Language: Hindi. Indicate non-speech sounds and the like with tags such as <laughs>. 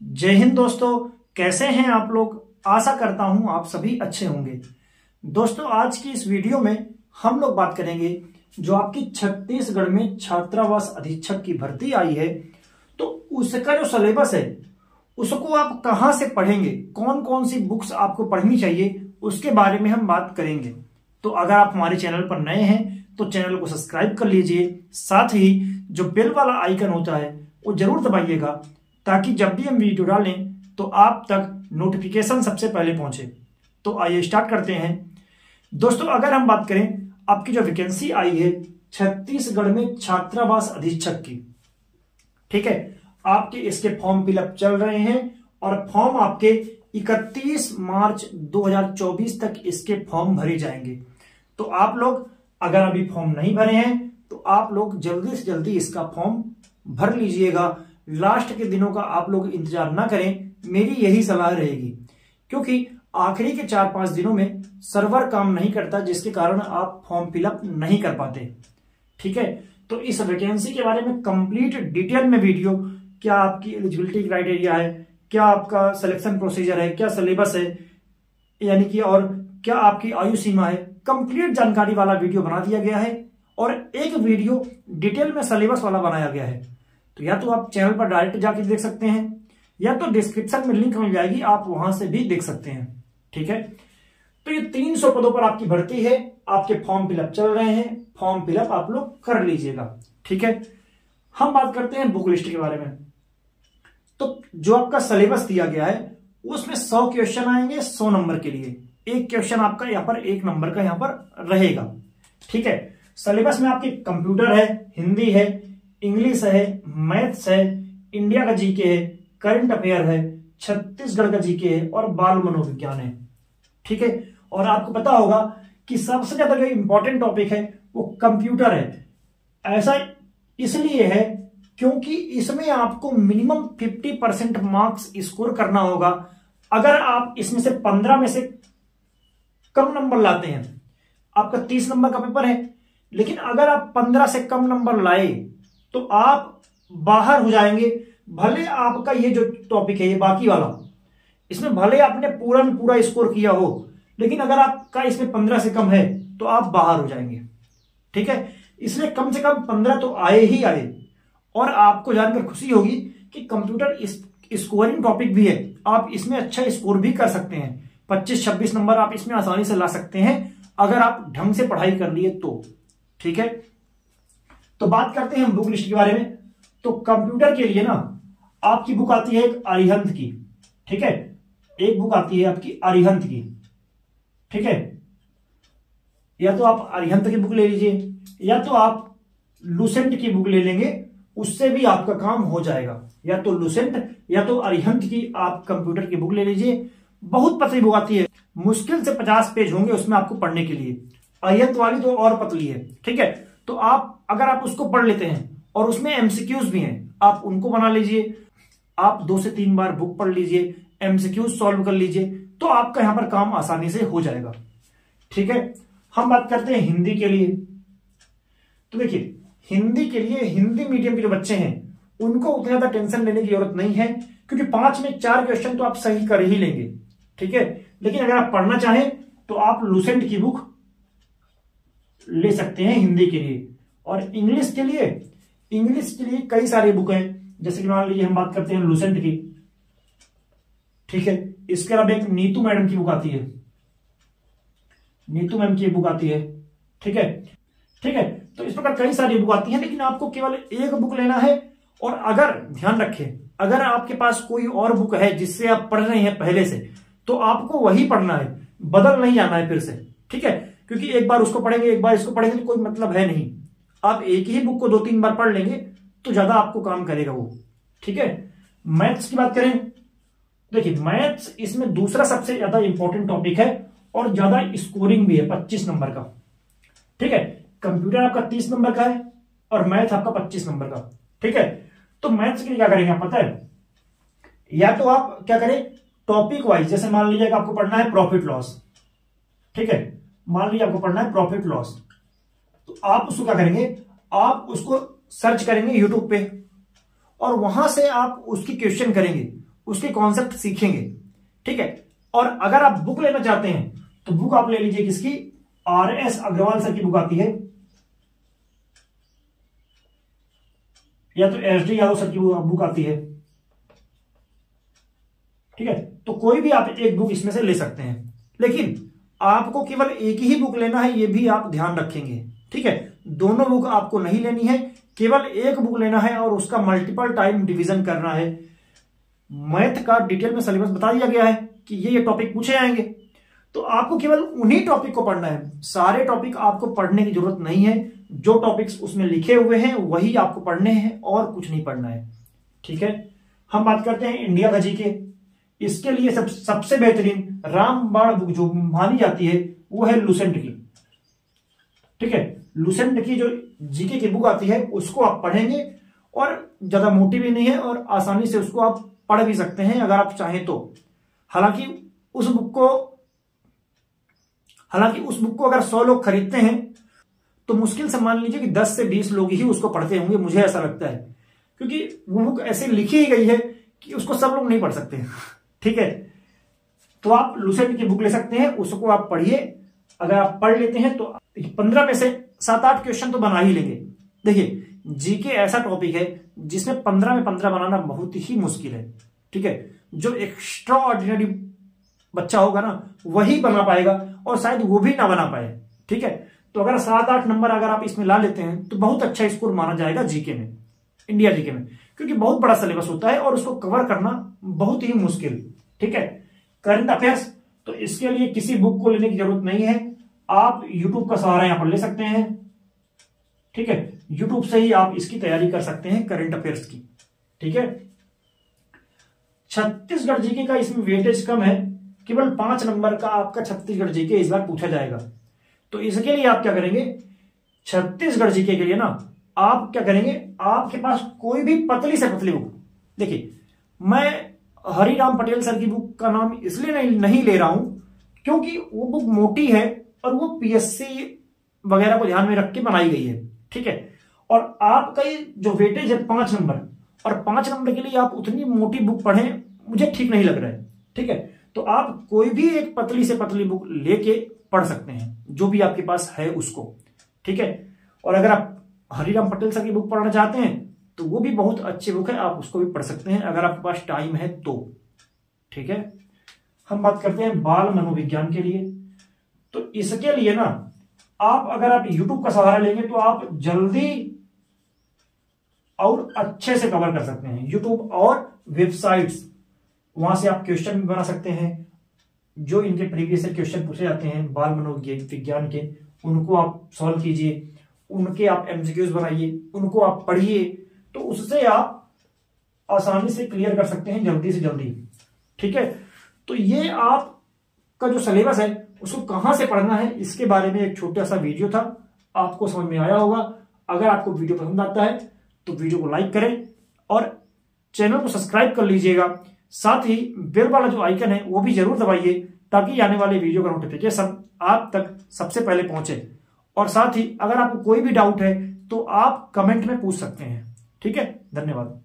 जय हिंद दोस्तों, कैसे हैं आप लोग? आशा करता हूँ आप सभी अच्छे होंगे। दोस्तों, आज की इस वीडियो में हम लोग बात करेंगे, जो आपकी छत्तीसगढ़ में छात्रावास अधीक्षक की भर्ती आई है। तो उसका जो सिलेबस है, उसको आप कहाँ से पढ़ेंगे? कौन कौन सी बुक्स आपको पढ़नी चाहिए? उसके बारे में हम बात करेंगे। तो अगर आप हमारे चैनल पर नए हैं तो चैनल को सब्सक्राइब कर लीजिए। साथ ही जो बेल वाला आइकन होता है, वो ज़रूर दबाइएगा। ताकि जब भी हम वीडियो डालें तो आप तक नोटिफिकेशन सबसे पहले पहुँचे। तो आइए स्टार्ट करते हैं। दोस्तों, अगर हम बात करें, आपकी जो वैकेंसी आई है छत्तीसगढ़ में छात्रावास अधीक्षक की। ठीक है? आपके इसके फॉर्म फिलअप चल रहे हैं और फॉर्म आपके 31 मार्च 2024 तक इसके फॉर्म भरे जाएँगे। तो आप लोग अगर अभी फॉर्म नहीं भरे हैं तो आप लोग जल्दी से जल्दी इसका फॉर्म भर लीजिएगा। लास्ट के दिनों का आप लोग इंतज़ार ना करें, मेरी यही सलाह रहेगी। क्योंकि आखिरी के चार पाँच दिनों में सर्वर काम नहीं करता, जिसके कारण आप फॉर्म फिलअप नहीं कर पाते। ठीक है? तो इस वैकेंसी के बारे में कंप्लीट डिटेल में वीडियो, क्या आपकी एलिजिबिलिटी क्राइटेरिया है, क्या आपका सिलेक्शन प्रोसीजर है, क्या सिलेबस है, यानी कि और क्या आपकी आयु सीमा है, कंप्लीट जानकारी वाला वीडियो बना दिया गया है और एक वीडियो डिटेल में सिलेबस वाला बनाया गया है। तो या तो आप चैनल पर डायरेक्ट जाके देख सकते हैं, या तो डिस्क्रिप्शन में लिंक मिल जाएगी, आप वहाँ से भी देख सकते हैं। ठीक है? तो ये 300 पदों पर आपकी भर्ती है, आपके फॉर्म फिलअप चल रहे हैं, फॉर्म फिलअप आप लोग कर लीजिएगा। ठीक है? हम बात करते हैं बुक लिस्ट के बारे में। तो जो आपका सिलेबस दिया गया है, उसमें 100 क्वेश्चन आएँगे 100 नंबर के लिए। एक क्वेश्चन आपका यहाँ पर, एक नंबर का यहाँ पर रहेगा। ठीक है? सिलेबस में आपके कंप्यूटर है, हिंदी है इंग्लिश है, मैथ्स है, इंडिया का जीके है, करंट अफेयर है, छत्तीसगढ़ का जीके है और बाल मनोविज्ञान है। ठीक है? और आपको पता होगा कि सबसे ज़्यादा जो इंपॉर्टेंट टॉपिक है, वो कंप्यूटर है। ऐसा इसलिए है क्योंकि इसमें आपको मिनिमम 50 परसेंट मार्क्स स्कोर करना होगा। अगर आप इसमें से 15 में से कम नंबर लाते हैं, आपका 30 नंबर का पेपर है, लेकिन अगर आप 15 से कम नंबर लाए तो आप बाहर हो जाएँगे। भले आपका ये जो टॉपिक है, ये बाकी वाला इसमें भले आपने पूरा में पूरा स्कोर किया हो, लेकिन अगर आपका इसमें पंद्रह से कम है तो आप बाहर हो जाएँगे। ठीक है? इसलिए कम से कम पंद्रह तो आए ही आए। और आपको जानकर खुशी होगी कि कंप्यूटर इस स्कोरिंग टॉपिक भी है। आप इसमें अच्छा स्कोर भी कर सकते हैं। पच्चीस, छब्बीस नंबर आप इसमें आसानी से ला सकते हैं, अगर आप ढंग से पढ़ाई कर लिए तो। ठीक है? तो बात करते हैं हम बुक लिस्ट के बारे में। तो कंप्यूटर के लिए ना, आपकी बुक आती है एक अरिहंत की, ठीक है? एक बुक आती है आपकी अरिहंत की, ठीक है? या तो आप अरिहंत की बुक ले लीजिए, या तो आप लुसेंट की बुक ले लेंगे, उससे भी आपका काम हो जाएगा। या तो लुसेंट या तो अरिहंत की आप कंप्यूटर की बुक ले लीजिए। बहुत पतली बुक आती है। मुश्किल से पचास पेज होंगे उसमें आपको पढ़ने के लिए। अरिहंत वाली तो और पतली है, ठीक है? तो आप अगर आप उसको पढ़ लेते हैं, और उसमें एमसीक्यूज भी हैं, आप उनको बना लीजिए। आप दो से तीन बार बुक पढ़ लीजिए एमसीक्यूज सॉल्व कर लीजिए तो आपका यहाँ पर काम आसानी से हो जाएगा। ठीक है? हम बात करते हैं हिंदी के लिए। तो देखिए, हिंदी के लिए हिंदी मीडियम के जो बच्चे हैं, उनको उतना ज़्यादा टेंशन लेने की ज़रूरत नहीं है, क्योंकि पाँच में चार क्वेश्चन तो आप सही कर ही लेंगे। ठीक है? लेकिन अगर आप पढ़ना चाहें तो आप लुसेंट की बुक ले सकते हैं हिंदी के लिए। और इंग्लिश के लिए इंग्लिश के लिए कई सारी बुक हैं। जैसे कि मान लीजिए हम बात करते हैं लुसेंट की। ठीक है? इसके अलावा एक नीतू मैडम की बुक आती है। नीतू मैम की बुक आती है। ठीक है? ठीक है? तो इस प्रकार कई सारी बुक आती है, लेकिन आपको केवल एक बुक लेना है। और अगर, ध्यान रखें, अगर आपके पास कोई और बुक है जिससे आप पढ़ रहे हैं पहले से तो आपको वही पढ़ना है। बदल नहीं जाना है फिर से। ठीक है? क्योंकि एक बार उसको पढ़ेंगे, एक बार इसको पढ़ेंगे तो कोई मतलब है नहीं। आप एक ही बुक को दो तीन बार पढ़ लेंगे तो ज़्यादा आपको काम करेगा वो। ठीक है? मैथ्स की बात करें, देखिए, मैथ्स इसमें दूसरा सबसे ज़्यादा इंपॉर्टेंट टॉपिक है और ज़्यादा स्कोरिंग भी है, पच्चीस नंबर का। ठीक है? कंप्यूटर आपका तीस नंबर का है और मैथ आपका पच्चीस नंबर का। ठीक है? तो मैथ्स के लिए क्या करेंगे आप पता है? या तो आप क्या करें? टॉपिक वाइज जैसे मान लीजिए आपको पढ़ना है प्रॉफिट लॉस ठीक है? मान लीजिए आपको पढ़ना है प्रॉफिट लॉस तो आप उसको क्या करेंगे? आप उसको सर्च करेंगे यूट्यूब पे और वहाँ से आप उसकी क्वेश्चन करेंगे, उसके कॉन्सेप्ट सीखेंगे, ठीक है? और अगर आप बुक लेना चाहते हैं तो बुक आप ले लीजिए किसकी? आर एस अग्रवाल सर की बुक आती है। या तो एस डी यादव सर की बुक आती है। ठीक है? तो कोई भी आप एक बुक इसमें से ले सकते हैं। लेकिन आपको केवल एक ही बुक लेना है, ये भी आप ध्यान रखेंगे। ठीक है? दोनों बुक आपको नहीं लेनी है, केवल एक बुक लेना है और उसका मल्टीपल टाइम डिवीज़न करना है। मैथ का डिटेल में सिलेबस बता दिया गया है कि ये ये टॉपिक पूछे जाएँगे। तो आपको केवल उन्हीं टॉपिक को पढ़ना है। सारे टॉपिक आपको पढ़ने की ज़रूरत नहीं है। जो टॉपिक्स उसमें लिखे हुए हैं, वही आपको पढ़ने हैं और कुछ नहीं पढ़ना है। ठीक है? हम बात करते हैं इंडिया का जीके। इसके लिए सब, सबसे बेहतरीन रामबाण बुक जो मानी जाती है, वो है लुसेंट की। ठीक है? लुसेंट की जो जीके की बुक आती है, उसको आप पढ़ेंगे और ज़्यादा मोटी भी नहीं है और आसानी से उसको आप पढ़ भी सकते हैं अगर आप चाहें तो। हालाँकि उस बुक को, हालाँकि उस बुक को अगर सौ लोग खरीदते हैं तो मुश्किल से मान लीजिए कि दस से बीस लोग ही उसको पढ़ते होंगे, मुझे ऐसा लगता है। क्योंकि वो बुक ऐसे लिखी ही गई है कि उसको सब लोग नहीं पढ़ सकते। <laughs> ठीक है? तो आप लुसेंट की बुक ले सकते हैं, उसको आप पढ़िए। अगर आप पढ़ लेते हैं तो पंद्रह में से सात आठ क्वेश्चन तो बना ही लेंगे। देखिए जीके ऐसा टॉपिक है, जिसमें पंद्रह में पंद्रह बनाना बहुत ही मुश्किल है, ठीक है? जो एक्स्ट्रा ऑर्डिनरी बच्चा होगा ना, वही बना पाएगा और शायद वो भी ना बना पाए, ठीक है? तो अगर सात आठ नंबर अगर आप इसमें ला लेते हैं तो बहुत अच्छा स्कोर माना जाएगा जीके में इंडिया जीके में, क्योंकि बहुत बड़ा सिलेबस होता है और उसको कवर करना बहुत ही मुश्किल, ठीक है? करंट अफेयर्स तो इसके लिए किसी बुक को लेने की ज़रूरत नहीं है। आप यूट्यूब का सहारा यहाँ पर ले सकते हैं। ठीक है? यूट्यूब से ही आप इसकी तैयारी कर सकते हैं करंट अफेयर्स की। ठीक है? छत्तीसगढ़ जीके का इसमें वेटेज कम है। केवल पाँच नंबर का आपका छत्तीसगढ़ जीके इस बार पूछा जाएगा। तो इसके लिए आप क्या करेंगे? छत्तीसगढ़ जीके के लिए ना आप क्या करेंगे? आपके पास कोई भी पतली से पतली बुक देखिए मैं हरिराम पटेल सर की बुक का नाम इसलिए नहीं, नहीं ले रहा हूँ क्योंकि वो बुक मोटी है और वो पीएससी वगैरह को ध्यान में रख के बनाई गई है, ठीक है? और आपका जो वेटेज है, पाँच नंबर, और पाँच नंबर के लिए आप उतनी मोटी बुक पढ़ें, मुझे ठीक नहीं लग रहा है, ठीक है? तो आप कोई भी एक पतली से पतली बुक लेके पढ़ सकते हैं, जो भी आपके पास है उसको, ठीक है? और अगर आप हरिराम पटेल सर की बुक पढ़ना चाहते हैं तो वो भी बहुत अच्छी बुक है, आप उसको भी पढ़ सकते हैं, अगर आपके पास टाइम है तो ठीक है? हम बात करते हैं बाल मनोविज्ञान के लिए। तो इसके लिए ना, आप अगर आप यूट्यूब का सहारा लेंगे तो आप जल्दी और अच्छे से कवर कर सकते हैं। यूट्यूब और वेबसाइट्स वहाँ से आप क्वेश्चन भी बना सकते हैं। जो इनके प्रीवियस क्वेश्चन पूछे जाते हैं, बाल मनोविज्ञान के उनको आप सॉल्व कीजिए, उनके आप एमसीक्यूज बनाइए, उनको आप पढ़िए तो उससे आप आसानी से क्लियर कर सकते हैं जल्दी से जल्दी। ठीक है? तो ये आपका जो सिलेबस है उसको कहाँ से पढ़ना है, इसके बारे में एक छोटा सा वीडियो था, आपको समझ में आया होगा। अगर आपको वीडियो पसंद आता है तो वीडियो को लाइक करें और चैनल को सब्सक्राइब कर लीजिएगा। साथ ही बेल वाला जो आइकन है, वो भी ज़रूर दबाइए, ताकि आने वाले वीडियो का नोटिफिकेशन आप तक सबसे पहले पहुँचे। और साथ ही, अगर आपको कोई भी डाउट है तो आप कमेंट में पूछ सकते हैं। ठीक है? धन्यवाद।